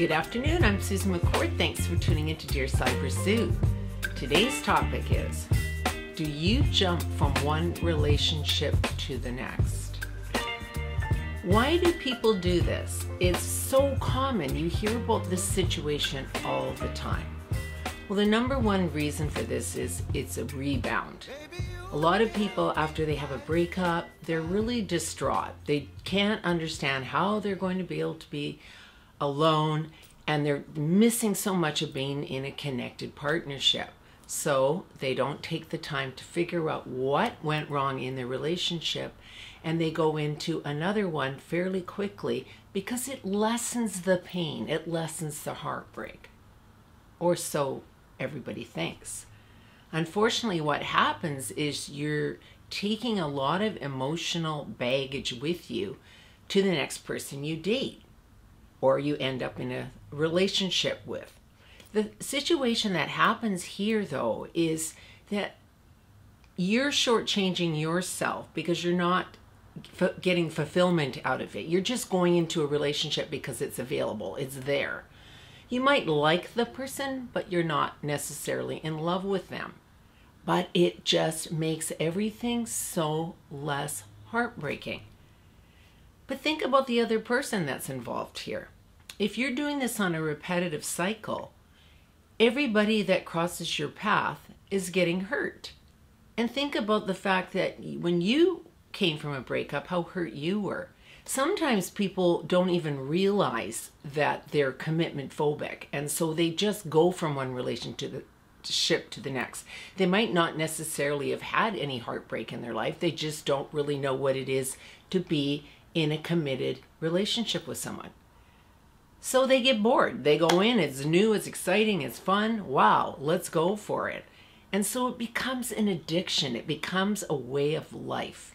Good afternoon, I'm Susan McCord. Thanks for tuning into Dear Sybersue. Today's topic is Do you jump from one relationship to the next? Why do people do this? It's so common. You hear about this situation all the time. Well, the number one reason for this is it's a rebound. A lot of people, after they have a breakup, they're really distraught. They can't understand how they're going to be able to be alone and they're missing so much of being in a connected partnership. So they don't take the time to figure out what went wrong in their relationship and they go into another one fairly quickly because it lessens the pain, it lessens the heartbreak. Or so everybody thinks. Unfortunately, what happens is you're taking a lot of emotional baggage with you to the next person you date or you end up in a relationship with. The situation that happens here, though, is that you're shortchanging yourself because you're not getting fulfillment out of it. You're just going into a relationship because it's available, it's there. You might like the person, but you're not necessarily in love with them but it just makes everything so less heartbreaking. But think about the other person that's involved here. If you're doing this on a repetitive cycle, everybody that crosses your path is getting hurt. And think about the fact that when you came from a breakup, how hurt you were. Sometimes people don't even realize that they're commitment phobic, and so they just go from one relation to the ship to the next. They might not necessarily have had any heartbreak in their life. They just don't really know what it is to be in a committed relationship with someone. So they get bored. They go in, it's new, it's exciting, it's fun. Wow, let's go for it. And so it becomes an addiction, it becomes a way of life.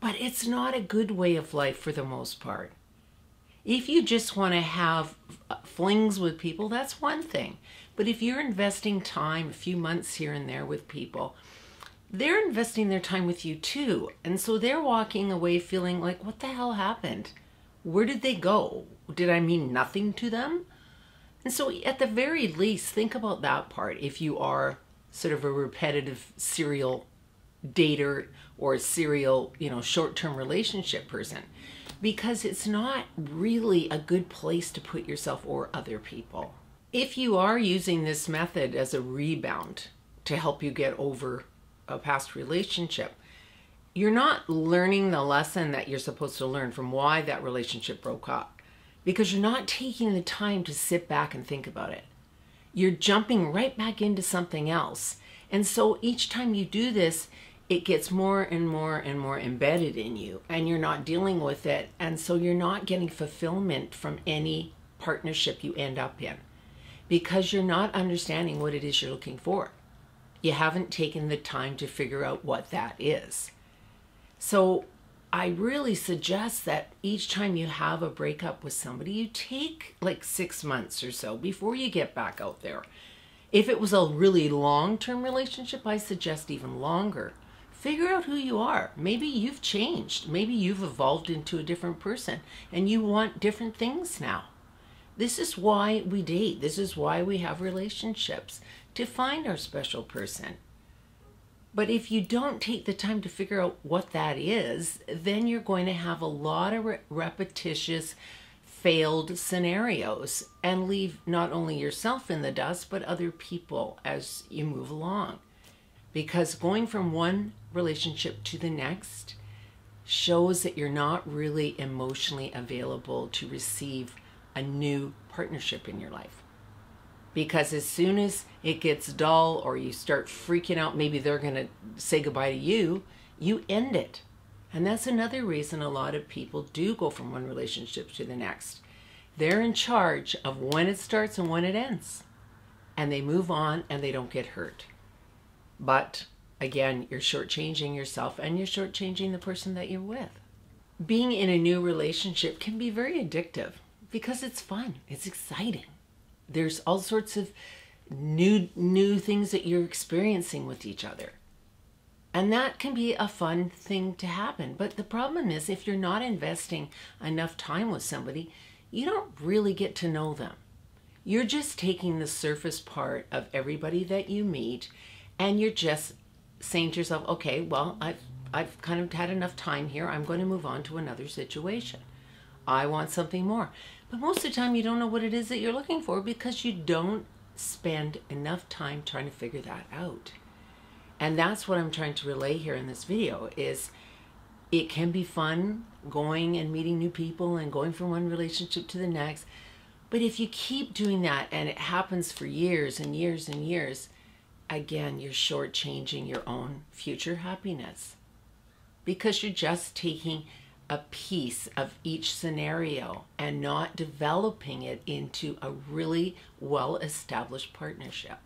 But it's not a good way of life for the most part. If you just want to have uh, flings with people, that's one thing. But if you're investing time, a few months here and there with people, they're investing their time with you too. And so they're walking away feeling like, what the hell happened? Where did they go? Did I mean nothing to them? And so, at the very least, think about that part if you are sort of a repetitive serial dater or a serial, you know, short term relationship person because it's not really a good place to put yourself or other people. If you are using this method as a rebound to help you get over a past relationship, you're not learning the lesson that you're supposed to learn from why that relationship broke up because you're not taking the time to sit back and think about it. You're jumping right back into something else. And so each time you do this, it gets more and more and more embedded in you and you're not dealing with it and so you're not getting fulfillment from any partnership you end up in because you're not understanding what it is you're looking for you haven't taken the time to figure out what that is so i really suggest that each time you have a breakup with somebody you take like 6 months or so before you get back out there if it was a really long term relationship i suggest even longer figure out who you are. Maybe you've changed. Maybe you've evolved into a different person and you want different things now. This is why we date. This is why we have relationships to find our special person. But if you don't take the time to figure out what that is, then you're going to have a lot of re- repetitious failed scenarios and leave not only yourself in the dust, but other people as you move along. Because going from one relationship to the next shows that you're not really emotionally available to receive a new partnership in your life. Because as soon as it gets dull or you start freaking out, maybe they're going to say goodbye to you, you end it. And that's another reason a lot of people do go from one relationship to the next. They're in charge of when it starts and when it ends. And they move on and they don't get hurt. But again, you're shortchanging yourself and you're shortchanging the person that you're with. Being in a new relationship can be very addictive because it's fun, it's exciting. There's all sorts of new new things that you're experiencing with each other. And that can be a fun thing to happen. But the problem is if you're not investing enough time with somebody, you don't really get to know them. You're just taking the surface part of everybody that you meet and you're just saying to yourself, okay, well, I've, I've kind of had enough time here. I'm going to move on to another situation. I want something more. But most of the time, you don't know what it is that you're looking for because you don't spend enough time trying to figure that out. And that's what I'm trying to relay here in this video is it can be fun going and meeting new people and going from one relationship to the next. But if you keep doing that and it happens for years and years and years, again, you're shortchanging your own future happiness because you're just taking a piece of each scenario and not developing it into a really well established partnership.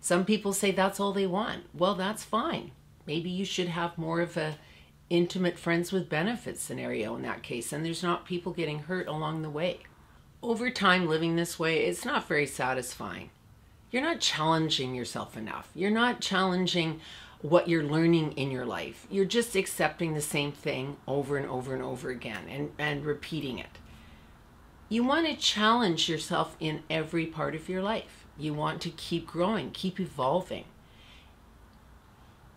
Some people say that's all they want. Well, that's fine. Maybe you should have more of a intimate friends with benefits scenario in that case and there's not people getting hurt along the way. Over time living this way, it's not very satisfying. You're not challenging yourself enough. You're not challenging what you're learning in your life. You're just accepting the same thing over and over and over again and, and repeating it. You want to challenge yourself in every part of your life. You want to keep growing, keep evolving.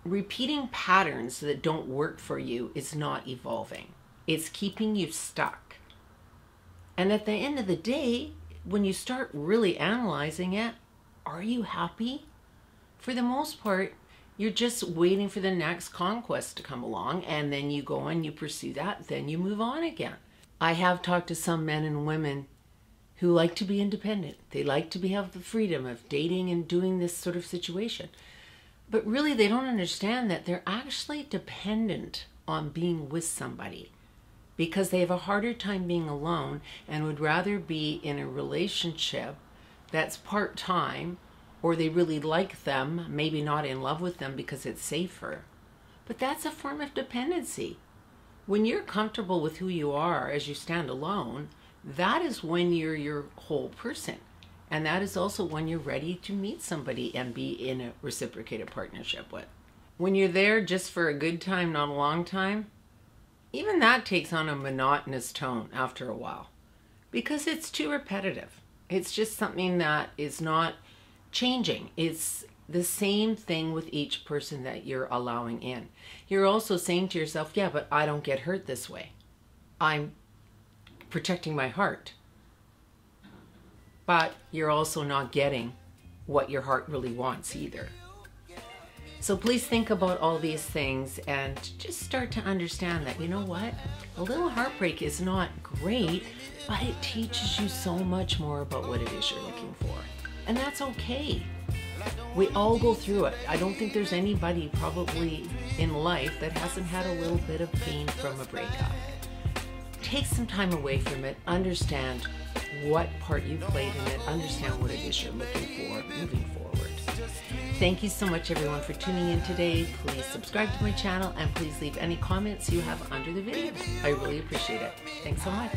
Repeating patterns that don't work for you is not evolving. It's keeping you stuck. And at the end of the day, when you start really analyzing it, are you happy? For the most part, you're just waiting for the next conquest to come along, and then you go and you pursue that, then you move on again. I have talked to some men and women who like to be independent. They like to be, have the freedom of dating and doing this sort of situation. But really, they don't understand that they're actually dependent on being with somebody because they have a harder time being alone and would rather be in a relationship that's part time or they really like them, maybe not in love with them because it's safer. But that's a form of dependency. When you're comfortable with who you are as you stand alone, that is when you're your whole person. And that is also when you're ready to meet somebody and be in a reciprocated partnership with. When you're there just for a good time, not a long time, even that takes on a monotonous tone after a while because it's too repetitive. It's just something that is not changing. It's the same thing with each person that you're allowing in. You're also saying to yourself, yeah, but I don't get hurt this way. I'm protecting my heart. But you're also not getting what your heart really wants either. So please think about all these things and just start to understand that, you know what? A little heartbreak is not great, but it teaches you so much more about what it is you're looking for. And that's okay. We all go through it. I don't think there's anybody probably in life that hasn't had a little bit of pain from a breakup. Take some time away from it, understand what part you played in it, understand what it is you're looking for moving forward. Thank you so much everyone for tuning in today. Please subscribe to my channel and please leave any comments you have under the video. I really appreciate it. Thanks so much.